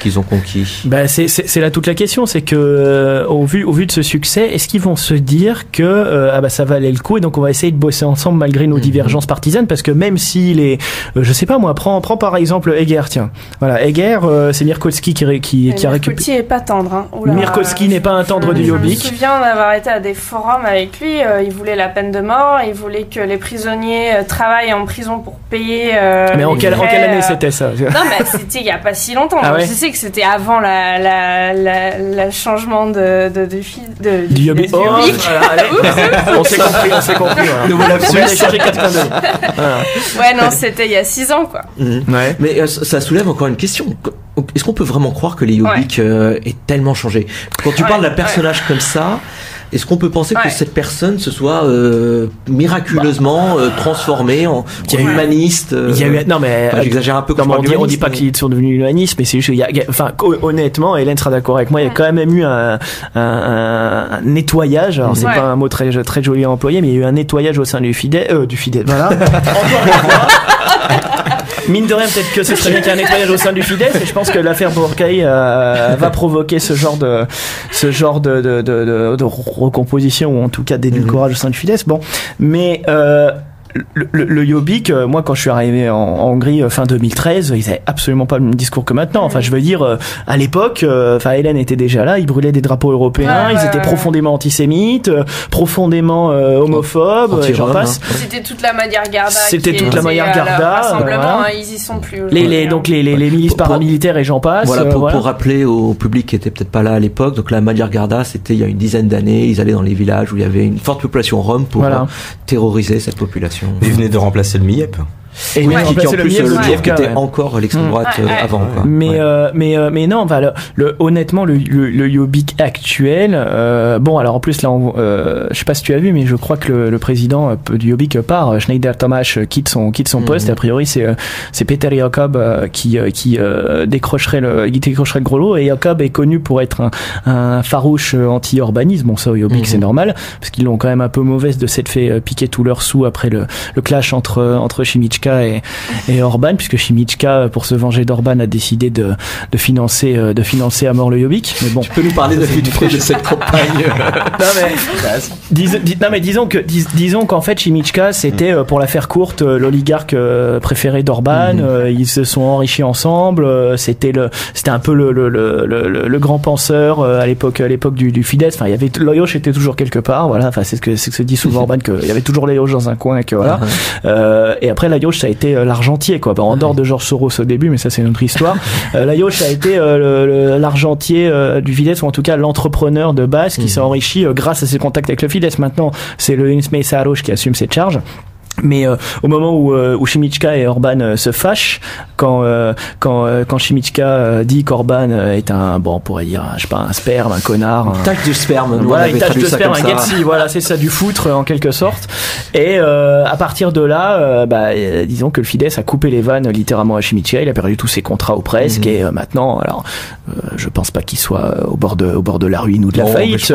qu'ils ont conquis Ben c'est là toute la question, c'est que euh, au vu au vu de ce succès, est-ce qu'ils vont se dire que euh, ah bah ça valait le coup et donc on va essayer de bosser ensemble malgré nos Mhm. divergences partisanes parce que même si les euh, je sais pas moi prends prends par exemple Eger tiens voilà Eger euh, c'est Mirkowski qui qui, qui a récupéré Mirkowski est pas tendre. Hein. Oula. Mirkowski n'est pas un tendre du Je me Jobbik. souviens d'avoir été à des forums avec lui. euh, il voulait la peine de mort. Il voulait que les prisonniers euh, travaillent en prison pour payer. euh, Mais en quelle, en quelle année euh, c'était ça Non, mais c'était il y a pas si longtemps. Ah ouais Je sais que c'était avant la, la, la, la changement de, de, de, fi- de, Du Jobbik. Oh, Jobbik. voilà, on s'est compris, on s'est compris. voilà. Nouveau On vient d'échanger 82. Voilà. Ouais, non, c'était il y a 6 ans, quoi. Mhm. Ouais. Mais euh, ça ça soulève encore une question. Est-ce qu'on peut vraiment croire que les Yobik euh, aient tellement changé? Quand tu Ouais, parles d'un personnage comme ça, est-ce qu'on peut penser que Ouais. cette personne se soit euh, miraculeusement euh, transformée en, Il y a en eu- humaniste euh, Il y a eu, non mais enfin, J'exagère un peu quand Non, on dit, on dit pas mais- qu'ils sont devenus humanistes, mais c'est juste qu'il y a, y a- enfin, honnêtement, Hélène sera d'accord avec moi, il y a quand même eu un, un, nettoyage. Alors, c'est Ouais. pas un mot très, très joli à employer, mais il y a eu un nettoyage au sein du euh, du FIDE, voilà. Mine de rien, peut-être que ce serait bien qu'il y ait un nettoyage au sein du Fidesz, et je pense que l'affaire Bourcaï euh, va provoquer ce genre de, ce genre de, de, de, de- de recomposition, ou en tout cas d'édulcorage au sein du Fidesz. Bon, mais euh, le, le, le Jobbik, euh, moi quand je suis arrivé en, en Hongrie euh, fin 2013, ils avaient absolument pas le même discours que maintenant. Enfin, je veux dire, euh, à l'époque, euh, enfin Hélène était déjà là, ils brûlaient des drapeaux européens, Ouais, ils ouais, étaient ouais. profondément antisémites, euh, profondément euh, homophobes, et j'en passe. hein. C'était toute la Magyar Garda. C'était toute la leur Garda, Rassemblement, voilà. hein, ils y sont plus. Les, les, hein. donc les, les, les milices Pour- paramilitaires et j'en passe. Voilà euh, pour, voilà. pour rappeler au public qui était peut-être pas là à l'époque. Donc la Magyar Garda, c'était il y a une dizaine d'années. Ils allaient dans les villages où il y avait une forte population rome pour Voilà. terroriser cette population. Il venait de remplacer le MIEP. Et Oui, qui, qui en plus le encore l'extrême Mm. droite Ouais, euh, ouais. avant. Quoi. Mais, Ouais. euh, mais, euh, mais non, enfin, le, le- honnêtement, le, le, le Jobbik actuel, euh, bon, alors en plus, là, on, euh, je sais pas si tu as vu, mais je crois que le, le président du Jobbik part, Schneider Tomasz quitte son, quitte son Mhm. poste, et a priori, c'est, euh, c'est Peter Jakob euh, qui, euh, qui euh, décrocherait le, qui décrocherait le gros lot, et Jakob est connu pour être un, un farouche anti-urbanisme, bon, ça, au Jobbik, Mhm. c'est normal, parce qu'ils l'ont quand même un peu mauvaise de s'être fait piquer tous leurs sous après le, le clash entre, entre Chimichka et, et Orban, puisque Chimichka, pour se venger d'Orban, a décidé de, de financer, euh, de financer à mort le Jobbik. Mais bon. Tu peux nous parler de, de, de cette campagne. Non mais, dis- dis- non, mais disons que dis- disons qu'en fait Chimichka c'était euh, pour la faire courte euh, l'oligarque euh, préféré d'Orban. Mhm. euh, ils se sont enrichis ensemble. Euh, c'était le c'était un peu le le, le, le, grand penseur euh, à l'époque à l'époque du, du Fidesz. Enfin il y avait Lajos était toujours quelque part voilà. Enfin c'est ce que c'est ce que se dit souvent Orban qu'il y avait toujours Lajos dans un coin et que voilà. Euh, et après Ça a été euh, l'argentier quoi. En dehors de Georges Soros au début mais ça c'est une autre histoire. Euh, Lajos a été euh, l'argentier euh, du Fidesz ou en tout cas l'entrepreneur de base qui Mhm. s'est enrichi euh, grâce à ses contacts avec le Fidesz. Maintenant c'est le Insmei Sarosh qui assume cette charge mais euh, au moment où, euh, où Chimichka et Orban euh, se fâchent, quand euh, quand euh, quand Chimichka euh, dit qu'Orban est un bon on pourrait dire un, je sais pas un sperme, un connard, un, Tache de sperme. voilà, une tache de sperme, un. Getsi, voilà, c'est ça, du foutre en quelque sorte. Et euh, à partir de là, bah, disons que le Fidesz a coupé les vannes littéralement à Chimichka, il a perdu tous ses contrats ou presque, Mhm. et euh, maintenant, alors, euh, je pense pas qu'il soit au bord de au bord de la ruine ou de la Non, faillite. je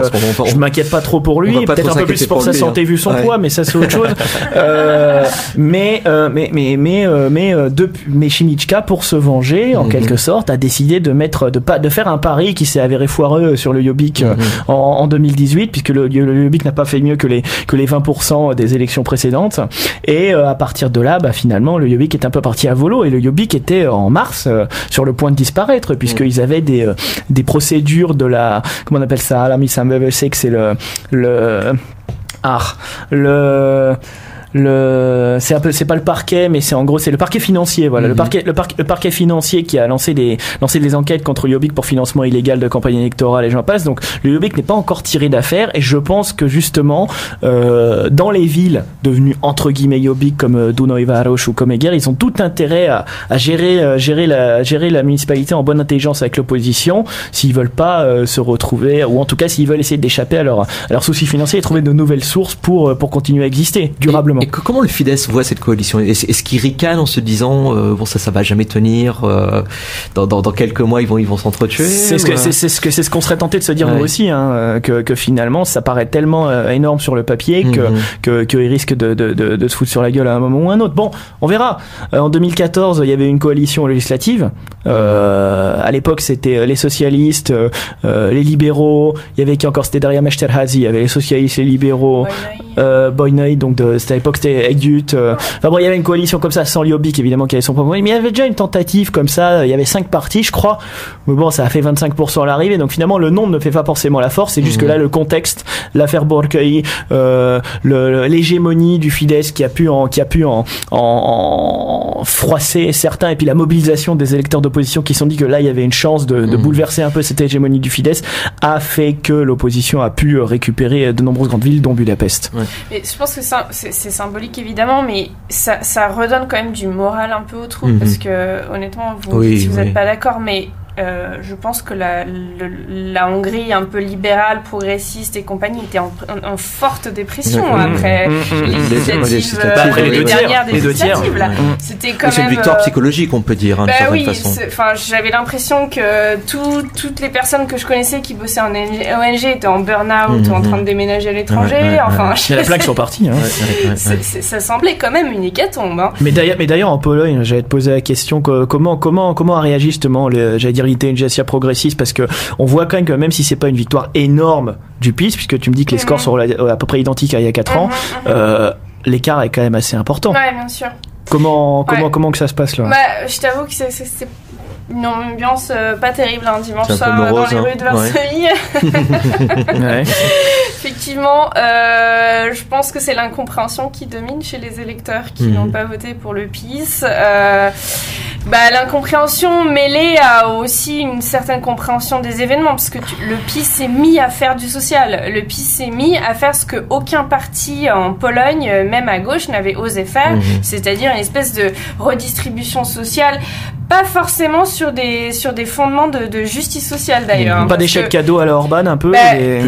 Je m'inquiète pas trop pour lui, peut-être un peu plus pour sa santé vu son Ouais. poids, mais ça c'est autre chose. Euh, mais, euh, mais mais mais euh, mais euh, depuis, mais Chimichka pour se venger en Mhm. quelque sorte a décidé de mettre de pas de faire un pari qui s'est avéré foireux sur le euh, Mhm. en, en 2018 puisque le, le Jobbik n'a pas fait mieux que les que les 20% des élections précédentes et euh, à partir de là bah finalement le Jobbik est un peu parti à volo et le Jobbik était en mars euh, sur le point de disparaître puisqu'ils avaient des euh, des procédures de la comment on appelle ça la mise que c'est le le ah le le c'est un peu c'est pas le parquet mais c'est en gros c'est le parquet financier voilà. Le Mhm. parquet le parquet le parquet financier qui a lancé des lancé des enquêtes contre Jobbik pour financement illégal de campagne électorale et j'en passe. Donc le Jobbik n'est pas encore tiré d'affaire et je pense que justement euh, dans les villes devenues entre guillemets Jobbik comme euh, ou comme Eger ils ont tout intérêt à, à gérer euh, gérer la gérer la municipalité en bonne intelligence avec l'opposition. S'ils veulent pas euh, se retrouver ou en tout cas s'ils veulent essayer d'échapper à, leur, à leurs soucis financiers et trouver de nouvelles sources pour euh, pour continuer à exister durablement Et, que- comment le Fidesz voit cette coalition Est-ce qu'il ricane en se disant euh, bon ça ça va jamais tenir euh, dans, dans, dans quelques mois ils vont ils vont s'entretuer C'est ce que euh, c'est ce que c'est ce qu'on serait tenté de se dire Ouais. nous aussi hein, que, que finalement ça paraît tellement euh, énorme sur le papier que Mhm. que qu'ils risquent de, de, de, de se foutre sur la gueule à un moment ou un autre. Bon, on verra. Euh, en 2014, il y avait une coalition législative Euh, à l'époque, c'était les socialistes, euh, les libéraux. Il y avait qui encore? C'était Daria Meshterhazi. Il y avait les socialistes, les libéraux, euh, Boynay. Donc de, c'était à l'époque, c'était Egdut. enfin bon, il y avait une coalition comme ça, sans Liobik évidemment qui avait son propre. Mais il y avait déjà une tentative comme ça. Il y avait cinq partis, je crois. Mais bon, ça a fait 25% à l'arrivée. Donc finalement, le nombre ne fait pas forcément la force. C'est juste que là, le contexte, l'affaire Borkei, euh, l'hégémonie du Fidesz qui a pu en, qui a pu en, en, en froisser certains, et puis la mobilisation des électeurs d'opposition qui se sont dit que là, il y avait une chance de, de bouleverser un peu cette hégémonie du Fidesz, a fait que l'opposition a pu récupérer de nombreuses grandes villes, dont Budapest. Mais je pense que c'est symbolique évidemment, mais ça, ça, redonne quand même du moral un peu aux troupes, mhm. parce que honnêtement, vous, si vous n'êtes pas d'accord, mais euh, je pense que la, la, Hongrie un peu libérale, progressiste et compagnie était en, en forte dépression après les les, dernières législatives. C'était quand même. C'est une victoire euh, psychologique, on peut dire, hein, bah oui, Enfin, j'avais l'impression que tout, toutes les personnes que je connaissais qui bossaient en ONG étaient en burn-out ou en train de déménager à l'étranger. Enfin, il y a la plaque qui sont partis. Hein. ça semblait quand même une hécatombe. Hein. Mais d'ailleurs, en Pologne, j'allais te poser la question comment, comment, comment a réagi justement, j'allais dire l'intelligentsia progressiste parce que on voit quand même que même si c'est pas une victoire énorme du PIS, puisque tu me dis que les scores sont à peu près identiques à il y a 4 ans, mhm, mhm. euh, l'écart est quand même assez important. Ouais, bien sûr. Comment, comment, comment que ça se passe là? Bah, Je t'avoue que c'est une ambiance euh, pas terrible un dimanche soir dans les rues de hein. Varsovie. Effectivement, euh, je pense que c'est l'incompréhension qui domine chez les électeurs qui mhm. n'ont pas voté pour le PIS. Euh, bah, L'incompréhension mêlée à aussi une certaine compréhension des événements, parce que le PIS s'est mis à faire du social. Le PIS s'est mis à faire ce que aucun parti en Pologne, même à gauche, n'avait osé faire, mhm. c'est-à-dire une espèce de redistribution sociale pas forcément sur des, sur des fondements de, de justice sociale d'ailleurs. Pas des chèques cadeaux à la Orban un peu bah,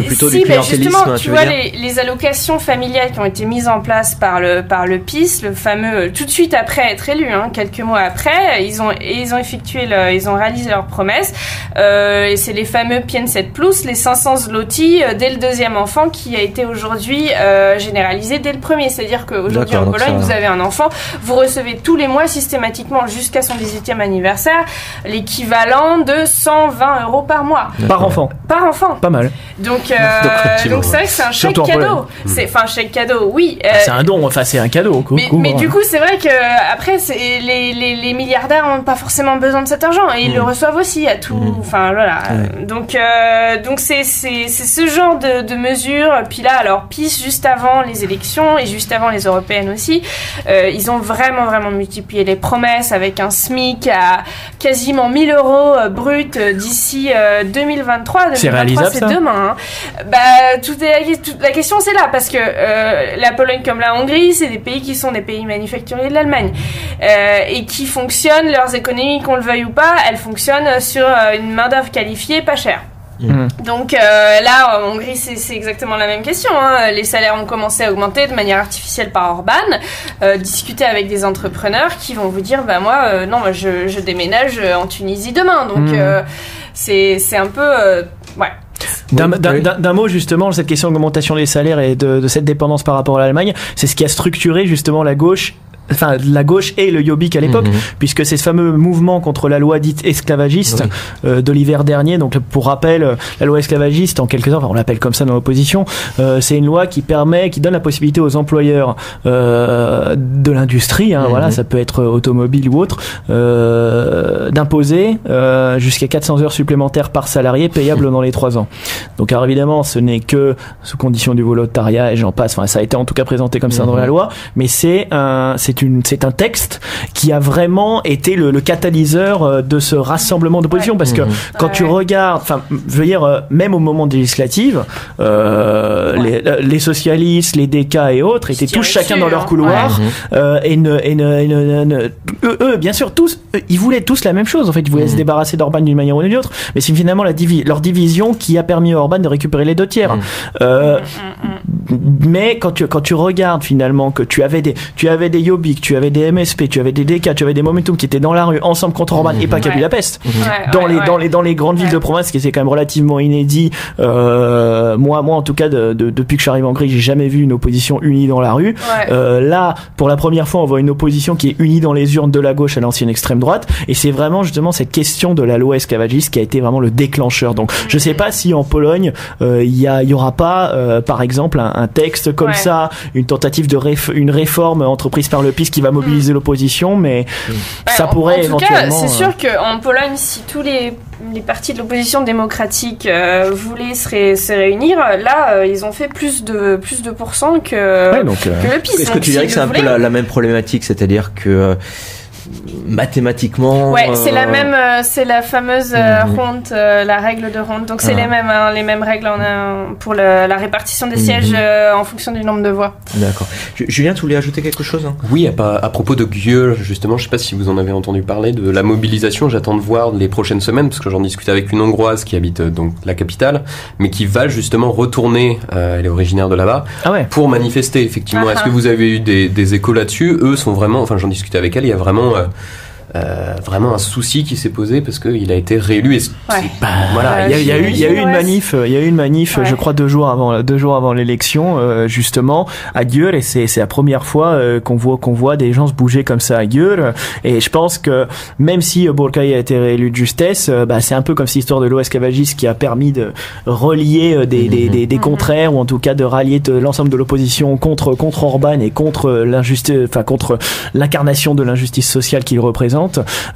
Plutôt si, du bah, justement, tu, vois, les, les, allocations familiales qui ont été mises en place par le, par le PIS, le fameux, tout de suite après être élu, hein, quelques mois après, ils ont, ils ont effectué, le, ils ont réalisé leurs promesses. Euh, et c'est les fameux PN 7 Plus, les 500 zloty euh, dès le deuxième enfant qui a été aujourd'hui euh, généralisé dès le premier. C'est-à-dire qu'aujourd'hui en Pologne, vous avez un enfant, vous recevez tous les mois systématiquement jusqu'à son 18e anniversaire anniversaire, l'équivalent de 120 euros par mois. Par enfant. Par enfant. Pas mal. Donc, euh, donc c'est vrai que c'est un chèque cadeau. C'est enfin un chèque cadeau, oui. Ah, c'est un don, enfin c'est un cadeau. mais, du coup, c'est vrai que après, les, les, les, milliardaires n'ont pas forcément besoin de cet argent et ils le mm. reçoivent aussi à tout. Mm. Enfin voilà. Donc euh, donc c'est c'est ce genre de, de mesures. Puis là, alors PIS juste avant les élections et juste avant les européennes aussi, euh, ils ont vraiment vraiment multiplié les promesses avec un SMIC à quasiment 1000 euros euh, brut euh, d'ici 2023. Euh, c'est réalisable C'est demain. Hein. Bah, tout est, la question c'est là parce que la Pologne comme la Hongrie, c'est des pays qui sont des pays manufacturiers de l'Allemagne et qui fonctionnent leurs économies, qu'on le veuille ou pas, elles fonctionnent sur une main d'œuvre qualifiée, pas chère. Mm. Donc euh, là, en Hongrie, c'est exactement la même question. Hein. Les salaires ont commencé à augmenter de manière artificielle par Orban. Euh, discuter avec des entrepreneurs qui vont vous dire, bah moi, euh, non, je, je, déménage en Tunisie demain. Donc mm. c'est un peu, ouais. D'un mot justement, cette question d'augmentation des salaires et de, de, cette dépendance par rapport à l'Allemagne, c'est ce qui a structuré justement la gauche enfin la gauche et le Yobik à l'époque, mhm. puisque c'est ce fameux mouvement contre la loi dite esclavagiste euh, de l'hiver dernier. Donc pour rappel, euh, la loi esclavagiste, en quelque sorte, on l'appelle comme ça dans l'opposition, euh, c'est une loi qui permet, qui donne la possibilité aux employeurs euh, de l'industrie, hein, voilà, mhm. ça peut être automobile ou autre, d'imposer jusqu'à 400 heures supplémentaires par salarié payables dans les trois ans. Donc alors évidemment, ce n'est que sous condition du volontariat et j'en passe. Enfin, ça a été en tout cas présenté comme ça dans la mhm. loi, mais c'est un, c'est c'est un texte qui a vraiment été le, catalyseur euh, de ce rassemblement d'opposition parce que mmh. quand tu regardes, enfin, je veux dire, euh, même au moment des législatives, euh, les, socialistes, les DK et autres étaient tous chacun dans leur hein. couloir et, ne, eux, bien sûr, tous, ils voulaient tous la même chose. En fait, ils voulaient se mmh. débarrasser d'Orban d'une manière ou d'une autre, mais c'est finalement la leur division qui a permis à Orban de récupérer les deux tiers. Mmh. mais quand tu quand tu regardes finalement que tu avais des tu avais des Jobbik, tu avais des MSP, tu avais des DK, tu avais des Momentum qui étaient dans la rue ensemble contre Orban et pas qu'à Ouais. Budapest. Ouais, Dans ouais, les, ouais. dans les dans les grandes villes Ouais. de province, ce qui est quand même relativement inédit. Euh, moi, moi en tout cas, de- de- depuis que je suis arrivé en Hongrie, j'ai jamais vu une opposition unie dans la rue. Ouais. Euh, là, pour la première fois, on voit une opposition qui est unie dans les urnes de la gauche à l'ancienne extrême droite, et c'est vraiment justement cette question de la loi Escavagis qui a été vraiment le déclencheur. Donc, je sais pas si en Pologne euh, il y, a, il y aura pas, euh, par exemple, un, un texte comme Ouais. ça, une tentative de réf- une réforme entreprise par le PiS qui va mobiliser l'opposition, mais ça Ouais, en- pourrait en, tout éventuellement. cas, c'est euh, sûr qu'en Pologne, si tous les, les partis de l'opposition démocratique euh, voulaient se, ré- se réunir, là, euh, ils ont fait plus de plus de pourcents que, ouais, donc, euh, que le PIS. Est-ce que tu dirais que c'est un peu la, la même problématique, c'est-à-dire que euh, mathématiquement. Ouais, c'est la euh, même, euh, c'est la fameuse euh, Mhm. ronde, euh, la règle de ronde. Donc c'est Ah. les mêmes, hein, les mêmes règles en, euh, pour le- la répartition des Mhm. sièges euh, en fonction du nombre de voix. D'accord. Ju- Julien, tu voulais ajouter quelque chose hein? Oui, à, propos de Gueule, justement, je sais pas si vous en avez entendu parler, de la mobilisation, j'attends de voir les prochaines semaines, parce que j'en discute avec une Hongroise qui habite euh, donc la capitale, mais qui va justement retourner, euh, elle est originaire de là-bas, ah ouais. pour manifester, effectivement. Ah Est-ce que vous avez eu des, des échos là-dessus? Eux sont vraiment, enfin j'en discutais avec elle, il y a vraiment... Yeah. Euh, vraiment un souci qui s'est posé parce qu'il a été réélu et c'est- Ouais. Bah, Voilà, il y a, eu, il y a eu une manif, euh, il y a eu une manif, Ouais. je crois deux jours avant, deux jours avant l'élection, euh, justement à Győr, et c'est c'est la première fois euh, qu'on voit qu'on voit des gens se bouger comme ça à Győr. Et je pense que même si euh, Burkai a été réélu de justesse, euh, bah, c'est un peu comme cette histoire de l'OS Cavagis qui a permis de relier euh, des, des, Mhm. des, des Mhm. contraires ou en tout cas de rallier l'ensemble de l'opposition contre contre Orban et contre l'injustice, enfin contre l'incarnation de l'injustice sociale qu'il représente.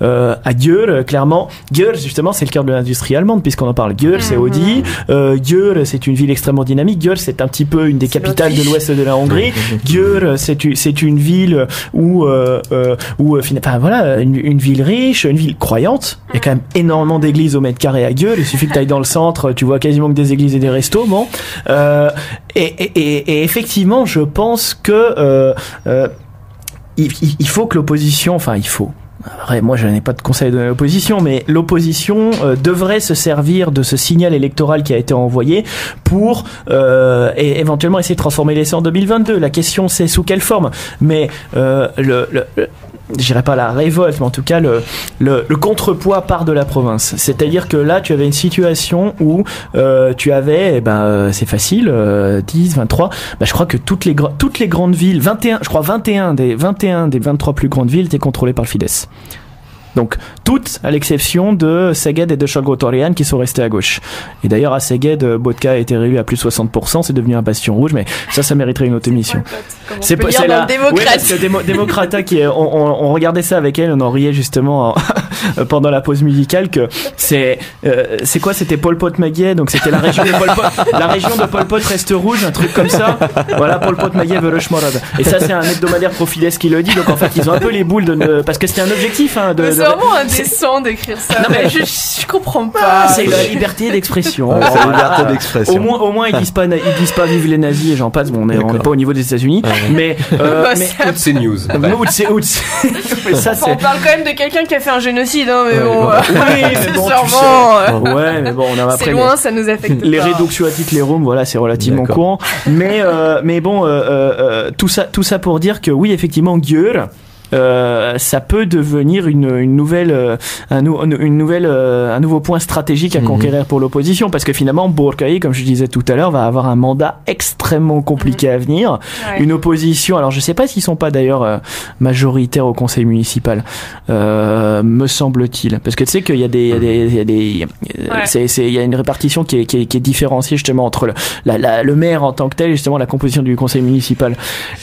Euh, à euh, clairement, Győr justement c'est le cœur de l'industrie allemande puisqu'on en parle. Győr c'est Mhm. Audi, euh, Győr c'est une ville extrêmement dynamique. Győr c'est un petit peu une des capitales de l'ouest de la Hongrie. Győr c'est une ville où euh, où enfin voilà une, une ville riche, une ville croyante. Il y a quand même énormément d'églises au mètre carré à Győr. Il suffit que tu ailles dans le centre, tu vois quasiment que des églises et des restos. Bon, euh, et, et, et- et effectivement, je pense que euh, euh, il faut que l'opposition, enfin il faut. Moi, je n'ai pas de conseil de l'opposition, mais l'opposition euh, devrait se servir de ce signal électoral qui a été envoyé pour euh, éventuellement essayer de transformer l'essai en 2022. La question, c'est sous quelle forme? Mais euh, le, le, dirais pas la révolte, mais en tout cas le, le, le contrepoids part de la province. C'est-à-dire que là, tu avais une situation où euh, tu avais, eh ben, euh, c'est facile, euh, 10, 23, bah, je crois que toutes les, toutes les grandes villes, 21, je crois 21 des, 21 des 23 plus grandes villes étaient contrôlées par le Fidesz. Donc toutes, à l'exception de Szeged et de Csalgotorian qui sont restés à gauche. Et d'ailleurs à Szeged, euh, Botka a été réélu à plus de 60%, c'est devenu un bastion rouge, mais ça, ça mériterait une autre émission. C'est pas- dans la- le démocrate. Oui, parce que Démo- Démocrata qui est, on, on- on regardait ça avec elle, on en riait justement en- pendant la pause musicale que c'est euh, c'est quoi C'était Pol Pot Maguet, donc c'était la région de Pol Pot, la région de Pol Pot reste rouge, un truc comme ça. Voilà Pol Pot Maguet Veroshmorad. Et ça c'est un hebdomadaire profiles qui le dit, donc en fait ils ont un peu les boules de ne- parce que c'était un objectif hein, de, C'est vraiment indécent d'écrire ça. Non, mais- je, je comprends pas. Ah, c'est la liberté d'expression. Ouais, c'est la Voilà. liberté d'expression. Au moins, au moins ils disent pas, ils disent pas vive les nazis et j'en passe. Bon, on est, on est pas au niveau des États-Unis, mais, euh, Bah, mais c'est- news. Mais ça, c'est. on parle quand même de quelqu'un qui a fait un génocide, hein, mais Ouais, bon. bon. Oui, mais c'est bon, tu sûrement. euh, Ouais, mais bon, on a C'est loin, ça nous affecte les, les réductions à titre voilà, c'est relativement courant. Mais, euh, mais bon, euh, tout ça, tout ça pour dire que oui, effectivement, Győr, euh, ça peut devenir une, une nouvelle, euh, un, nou- une nouvelle, euh, un nouveau point stratégique à Mhm. conquérir pour l'opposition, parce que finalement, Bourkaï, comme je disais tout à l'heure, va avoir un mandat extrêmement compliqué à venir. Ouais. Une opposition, alors je sais pas s'ils sont pas d'ailleurs majoritaires au conseil municipal, euh, me semble-t-il, parce que tu sais qu'il y a des, il y a des, il y a des, Ouais. c'est, c'est, il y a une répartition qui est, qui est, qui est différenciée justement entre le, la, la- le maire en tant que tel, et justement la composition du conseil municipal.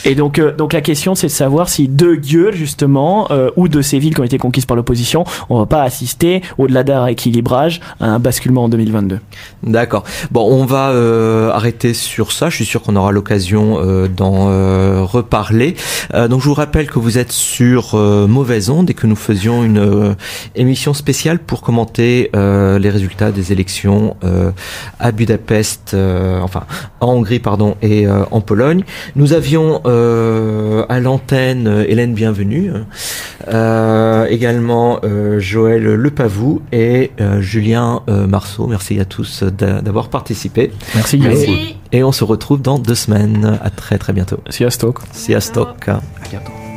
Et donc, euh, donc la question c'est de savoir si de Gueule justement euh, ou de ces villes qui ont été conquises par l'opposition, on va pas assister au-delà d'un rééquilibrage à un basculement en 2022. D'accord. Bon, on va euh, arrêter sur ça. Je suis sûr qu'on aura l'occasion euh, d'en reparler. Donc, je vous rappelle que vous êtes sur Mauvaise Onde et que nous faisions une émission spéciale pour commenter les résultats des élections à Budapest, enfin en Hongrie, pardon, et en Pologne. Nous avions à l'antenne Hélène Bienvenue, euh, également euh, Joël Lepavou et euh, Julien euh, Marceau. Merci à tous d'a- d'avoir participé. Merci Guillaume. Merci. Et on se retrouve dans deux semaines. À très très bientôt. Sziasztok. Sziasztok. À bientôt.